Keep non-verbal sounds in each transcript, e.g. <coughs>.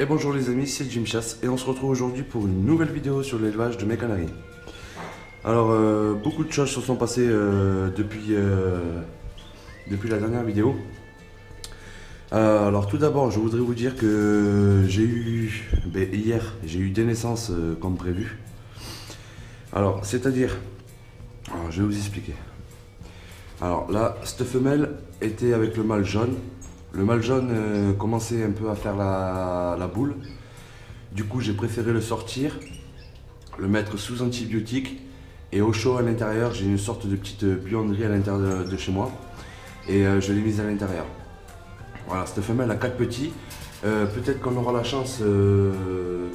Et bonjour les amis, c'est Jim Chasse et on se retrouve aujourd'hui pour une nouvelle vidéo sur l'élevage de mes canaris. Alors euh, beaucoup de choses se sont passées euh, depuis, euh, depuis la dernière vidéo. alors tout d'abord je voudrais vous dire que j'ai eu ben, hier j'ai eu des naissances comme prévu. Alors c'est à dire, je vais vous expliquer. Alors là cette femelle était avec le mâle jaune le mâle jaune euh, commençait un peu à faire la, boule. Du coup, j'ai préféré le sortir, le mettre sous antibiotique et au chaud à l'intérieur. J'ai une sorte de petite buanderie à l'intérieur de, chez moi et euh, je l'ai mise à l'intérieur. Voilà, cette femelle a quatre petits. Euh, peut-être qu'on aura la chance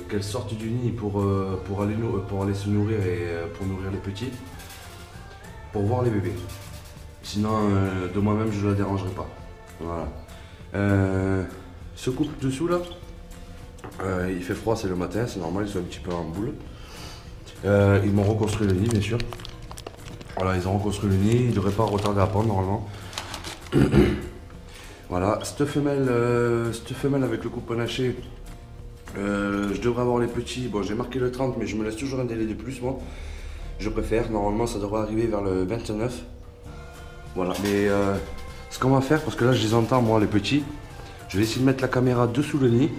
qu'elle sorte du nid pour, pour, aller, pour aller se nourrir et pour nourrir les petits, pour voir les bébés. Sinon, de moi-même, je ne la dérangerai pas. Voilà. Euh, ce couple dessous là, euh, il fait froid, c'est le matin, c'est normal, ils sont un petit peu en boule. Euh, ils m'ont reconstruit le nid, bien sûr. Voilà, ils ont reconstruit le nid, ils ne devraient pas retarder à pondre normalement. <coughs> voilà, cette femelle, cette femelle avec le couple panaché, je devrais avoir les petits. Bon, j'ai marqué le 30, mais je me laisse toujours un délai de plus, moi. Je préfère, normalement ça devrait arriver vers le 29. Voilà, mais ce qu'on va faire, parce que là je les entends moi les petits, je vais essayer de mettre la caméra dessous le nid.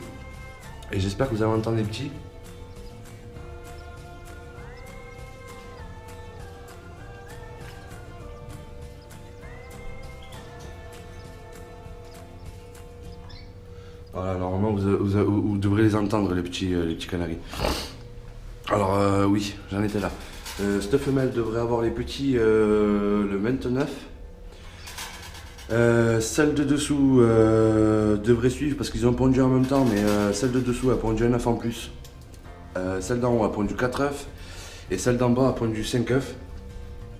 Et j'espère que vous allez entendre les petits. Voilà, normalement vous, devrez les entendre les petits, euh, les petits canaris. Alors euh, oui, j'en étais là. Euh, cette femelle devrait avoir les petits le 29 euh, celle de dessous euh, devrait suivre parce qu'ils ont pondu en même temps, mais euh, celle de dessous a pondu un œuf en plus. celle d'en haut a pondu 4 œufs et celle d'en bas a pondu 5 œufs.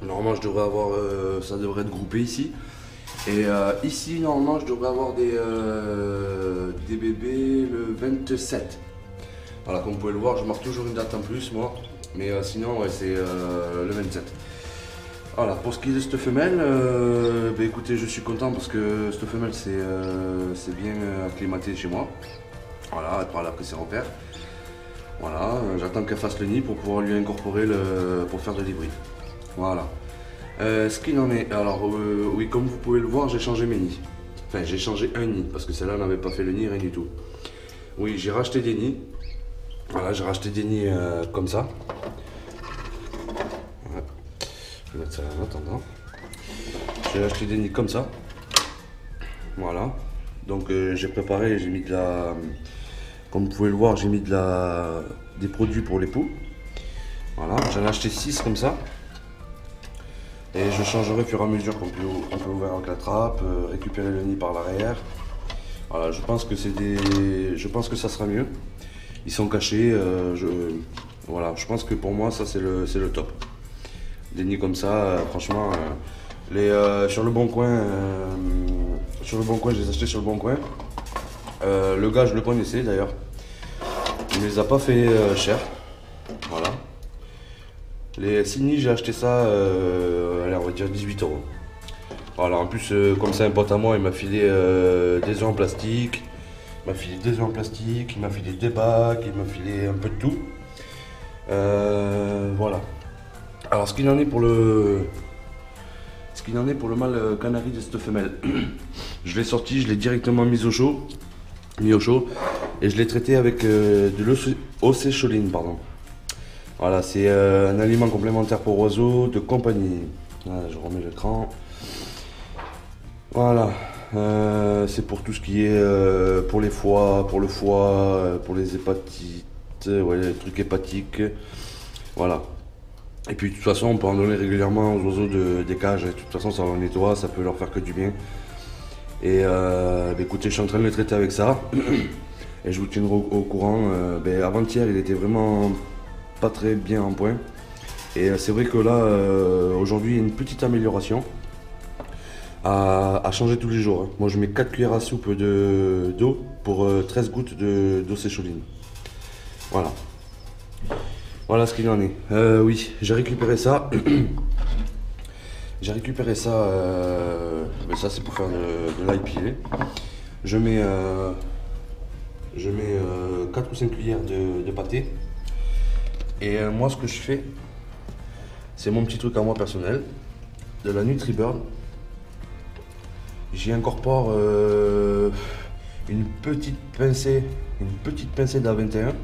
Normalement, je devrais avoir, ça devrait être groupé ici. Et ici, normalement, je devrais avoir des, des bébés le 27. Voilà, comme vous pouvez le voir, je marque toujours une date en plus, moi. Mais sinon, c'est le 27. Voilà, pour ce qui est de cette femelle, euh, ben, écoutez, je suis content parce que cette femelle c'est euh, bien acclimaté chez moi. Voilà, elle parle après ses repères. Voilà, euh, j'attends qu'elle fasse le nid pour pouvoir lui incorporer le, pour faire de l'hybride. Voilà. ce qu'il en est, alors oui, comme vous pouvez le voir, j'ai changé mes nids. Enfin, j'ai changé un nid parce que celle-là n'avait pas fait le nid, rien du tout. Oui, j'ai racheté des nids. Voilà, j'ai racheté des nids comme ça. Ça en attendant. J'ai acheté des nids comme ça. Voilà. Donc euh, j'ai préparé, j'ai mis de la. Comme vous pouvez le voir, j'ai mis de la des produits pour les poux. Voilà, j'en ai acheté 6 comme ça. Et je changerai au fur et à mesure qu'on peut, peut, ouvrir avec la trappe, euh, récupérer le nid par l'arrière. Voilà, je pense que c'est des. Je pense que ça sera mieux. Ils sont cachés. Euh, je... Voilà, je pense que pour moi ça c'est le, le top des nids comme ça, euh, franchement, euh, les, euh, sur le bon coin, sur le bon coin, je les ai achetés sur le bon coin. le gars, je le connaissais d'ailleurs. Il ne les a pas fait cher. Voilà. Les nids, j'ai acheté ça, allez, on va dire 18 euros. Voilà, en plus, comme c'est un pote à moi, il m'a filé des œufs en plastique. Il m'a filé des œufs en plastique, il m'a filé des bacs, il m'a filé un peu de tout. Alors ce qu'il en est pour le. Ce qu'il en est pour le mâle euh, canari de cette femelle. <clears throat> je l'ai sorti, je l'ai directement mis au chaud. Mis au chaud. Et je l'ai traité avec euh, de l'océcholine, pardon. Voilà, c'est euh, un aliment complémentaire pour oiseaux de compagnie. Je remets l'écran. Voilà. c'est pour tout ce qui est pour les foies, pour le foie, pour les hépatites, les trucs hépatiques. Voilà. Et puis de toute façon, on peut en donner régulièrement aux oiseaux de, des cages. de toute façon, ça leur nettoie, ça peut leur faire que du bien. Et euh, bah, écoutez, je suis en train de les traiter avec ça. <clears throat> et je vous tiendrai au, courant. Euh, bah, avant-hier, il était vraiment pas très bien en point. Et euh, c'est vrai que là, aujourd'hui, il y a une petite amélioration à, changer tous les jours. Hein. Moi, je mets 4 cuillères à soupe d'eau pour 13 gouttes d'eau sécholine. Voilà. Voilà ce qu'il en est. Euh, oui, j'ai récupéré ça. j'ai récupéré ça. Euh, mais ça, c'est pour faire de, de l'IPA. Je mets. Euh, je mets 4 ou 5 cuillères de, pâté. Et moi, ce que je fais, c'est mon petit truc à moi personnel, de la NutriBurn. J'y incorpore une petite pincée, une petite pincée d'A21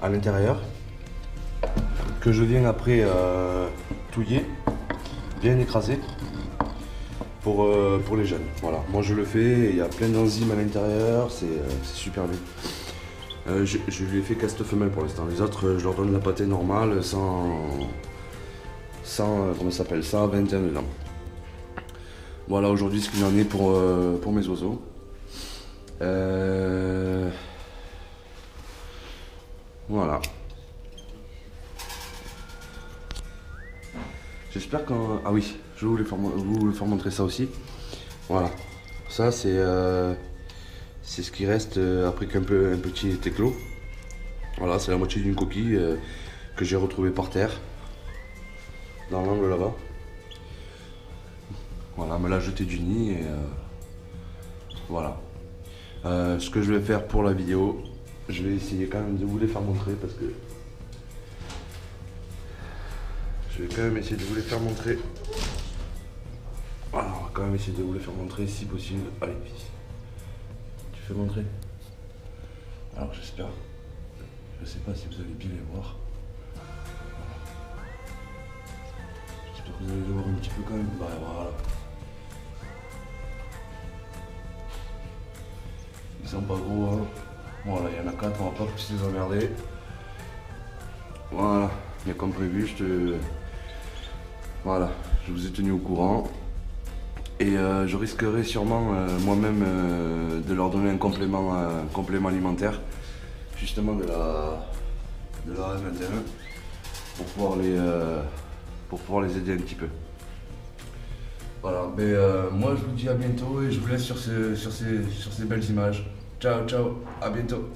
à l'intérieur que je viens après euh, touiller, bien écraser pour, euh, pour les jeunes. Voilà, moi je le fais, il y a plein d'enzymes à l'intérieur, c'est euh, super bien. je, je, lui ai fait caste femelle pour l'instant. Les autres, je leur donne la pâtée normale sans, sans comment s'appelle, 121 dedans. Voilà aujourd'hui ce qu'il en est pour, pour mes oiseaux. Voilà. J'espère qu'en... Ah oui, je vais vous, faire, montrer ça aussi. Voilà. Ça, c'est euh, ce qui reste euh, après qu'un peu un petit éclos. Voilà, c'est la moitié d'une coquille euh, que j'ai retrouvée par terre. Dans l'angle là-bas. Voilà, me l'a jeté du nid et voilà. ce que je vais faire pour la vidéo, je vais essayer quand même de vous les faire montrer parce que je vais quand même essayer de vous les faire montrer. Voilà, on va quand même essayer de vous les faire montrer si possible. Allez, tu fais montrer. Alors j'espère. Je sais pas si vous allez bien les voir. J'espère que vous allez les voir un petit peu quand même. Bah, voilà. Ils sont pas gros hein. Voilà, il y en a 4, on va pas plus les emmerder. Voilà, mais comme prévu, je te. Voilà, je vous ai tenu au courant. Et euh, je risquerai sûrement euh, moi-même euh, de leur donner un complément, complément alimentaire, justement de la, de la 21 pour pouvoir les, pour pouvoir les aider un petit peu. Voilà, mais moi je vous dis à bientôt et je vous laisse sur, sur, ces, sur ces belles images. Ciao, ciao, à bientôt.